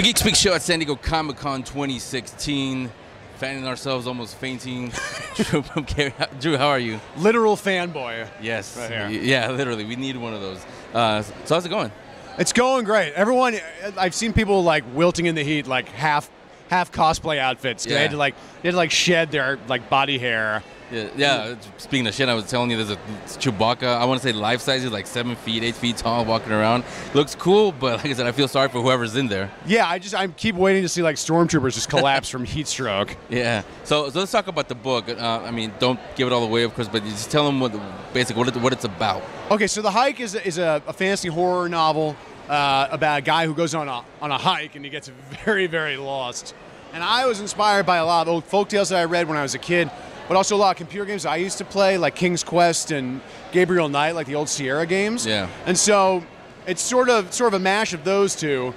the Geek Speak Show at San Diego Comic Con 2016. Fanning ourselves, almost fainting. Drew, from Cary- Drew, how are you? Literal fanboy. Yes. Right here. Yeah, literally. We need one of those. Uh, so how's it going? It's going great. Everyone, I've seen people like wilting in the heat, like half half cosplay outfits. 'cause They had to like they had to like shed their like body hair. Yeah, yeah. Speaking of shit, I was telling you there's a Chewbacca. I want to say life size. He's like seven feet, eight feet tall, walking around. Looks cool, but like I said, I feel sorry for whoever's in there. Yeah, I just I keep waiting to see like stormtroopers just collapse from heat stroke. Yeah. So, so let's talk about the book. Uh, I mean, don't give it all away, of course, but just tell them what basically what, it, what it's about. Okay, so the hike is a, is a, a fantasy horror novel uh, about a guy who goes on a on a hike and he gets very very lost. And I was inspired by a lot of old folk tales that I read when I was a kid, but also a lot of computer games I used to play, like King's Quest and Gabriel Knight, like the old Sierra games. Yeah. And so it's sort of sort of a mash of those two.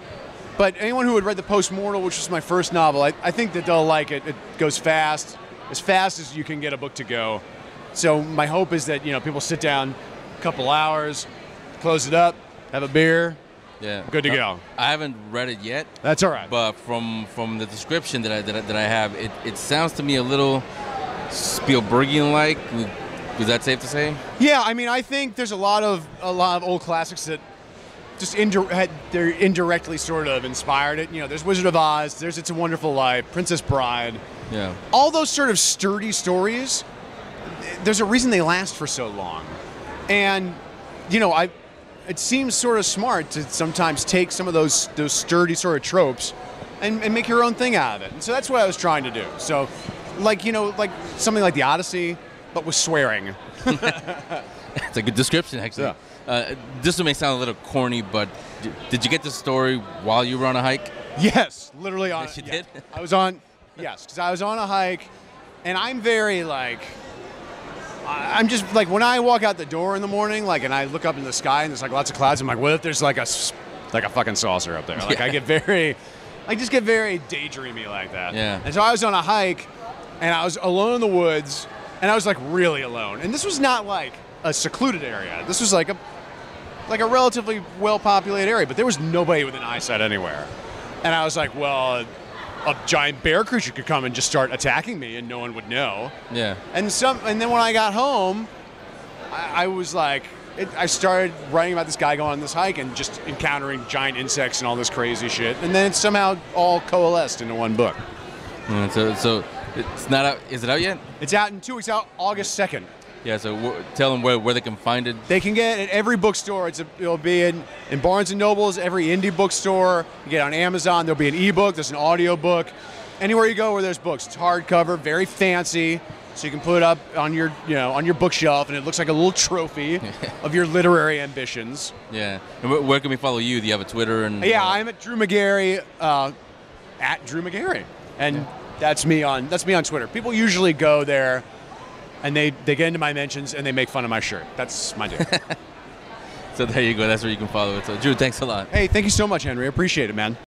But anyone who had read the Postmortal, which was my first novel, I, I think that they'll like it. It goes fast, as fast as you can get a book to go. So my hope is that you know people sit down, a couple hours, close it up, have a beer. Yeah. Good to Uh, go. I haven't read it yet, That's all right. but from from the description that I that I, that I have, it, it sounds to me a little Spielbergian like. Is that safe to say? yeah, I mean, I think there's a lot of a lot of old classics that just indi- had, they're indirectly sort of inspired it. You know, there's Wizard of Oz, there's It's a Wonderful Life, Princess Bride. Yeah. all those sort of sturdy stories, there's a reason they last for so long. And, you know, I, it seems sort of smart to sometimes take some of those those sturdy sort of tropes and, and make your own thing out of it. And so that's what I was trying to do. So, like, you know, like something like the Odyssey, but with swearing. It's a good description, actually. Yeah. Uh, this may sound a little corny, but d- did you get the story while you were on a hike? Yes, literally on. Yes, you yeah. did? I was on. Yes, because I was on a hike, and I'm very like. I- I'm just like when I walk out the door in the morning, like, and I look up in the sky and there's like lots of clouds. I'm like, what if there's like a s- like a fucking saucer up there? Like I get very, I just get very daydreamy like that. Yeah. And so I was on a hike, and I was alone in the woods, and I was like really alone. And this was not like a secluded area. This was like a like a relatively well populated area, but there was nobody within eyesight anywhere. And I was like, well, a giant bear creature could come and just start attacking me, and no one would know. Yeah. And some, and then when I got home, I, I was like, it, I started writing about this guy going on this hike and just encountering giant insects and all this crazy shit, and then it somehow all coalesced into one book. So, so it's not out. Is it out yet? It's out in two weeks, out August second. Yeah. So w- tell them where, where they can find it. They can get it at every bookstore. It's a, it'll be in, in Barnes and Nobles, every indie bookstore. You get it on Amazon. There'll be an ebook. There's an audio book. Anywhere you go where there's books, it's hardcover, very fancy, so you can put it up on your you know on your bookshelf, and it looks like a little trophy of your literary ambitions. Yeah. And where, where can we follow you? Do you have a Twitter and? Yeah, uh, I'm at Drew Magary, uh, at Drew Magary, and that's me on that's me on Twitter. People usually go there, and they they get into my mentions and they make fun of my shirt. That's my deal. So there you go. That's where you can follow it. So Drew, thanks a lot. hey, thank you so much, Henry. Appreciate it, man.